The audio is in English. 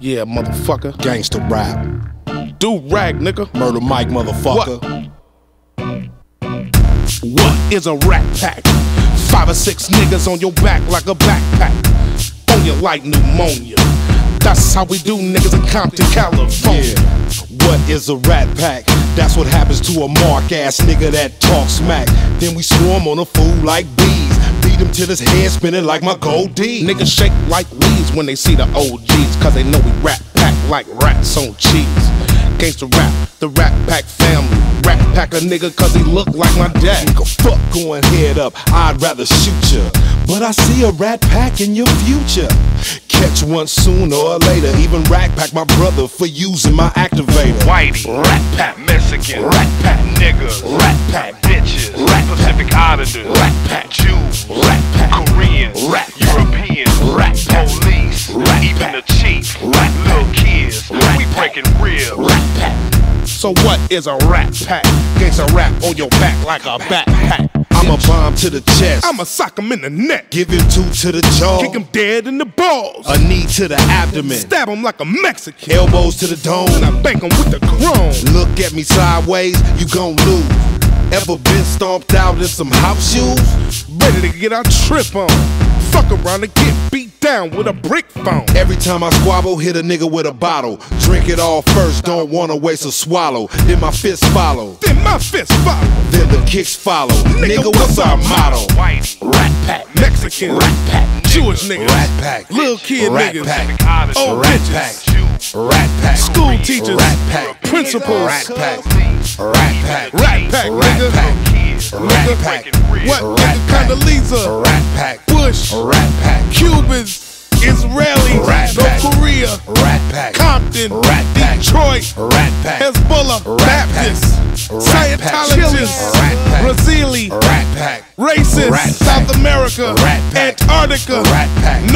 Yeah, motherfucker. Gangsta rap. Do rag, nigga. Murder Mike, motherfucker. What? What is a rat pack? Five or six niggas on your back like a backpack. On you like pneumonia. That's how we do niggas in Compton, California. Yeah. What is a rat pack? That's what happens to a mark ass nigga that talks smack. Then we swarm on a fool like bees. Him till his head spinning like my gold D. Niggas shake like leaves when they see the OGs, cause they know we rap pack like rats on cheese. Gangsta rap, the rat pack family. Rat pack a nigga cause he look like my dad. Nigga, fuck going head up, I'd rather shoot ya. But I see a rat pack in your future. Catch one sooner or later. Even rat pack my brother for using my activator. Whitey, rat pack, Mexican, rat pack, niggas, rat pack, bitches, rat Pacific Islanders, rat pack, Jews, rat pack, Koreans, rat Europeans, rat police, rat even the chief, rat little kids, we breaking real, rat pack. So what is a rat pack? Gangsta rap on your back like a backpack. I'm a bomb to the chest. I'ma sock him in the neck. Give him two to the jaw. Kick him dead in the balls. A knee to the abdomen. Stab him like a Mexican. Elbows to the dome. And I bank him with the chrome. Look at me sideways, you gon' lose. Ever been stomped out in some house shoes? Ready to get our trip on. Fuck around and get beat down with a brick phone. Every time I squabble, hit a nigga with a bottle. Drink it all first, don't wanna waste a swallow. Then my fist follow. Then my fist follow. Then the kicks follow. Nigga, Nigga, what's our motto? Whitey, Rat pack. Mexican. rat pack, Jewish niggas. Rat pack. Little kid Rat niggas. pack. Pacific Islanders, Oh, Rat bitches. pack. Jews, Rat pack. School teachers. Rat pack. Principals. Rat pack. police, Rat pack. Rat pack, Rat nigga. pack. kids, Rat we pack. What Rat pack. Condoleezza? Rat pack. Bush. Rat pack. Cubans. Israelis. Rat North pack. Korea. Rat pack. Compton. Rat pack. Detroit. Rat pack. Hezbollah. Rat pack. Baptist. Rat pack. Scientologists. Rat pack. Brazili. Rat pack. Racist. Rat South. America. Rat pack. Antarctica. Rat pack. North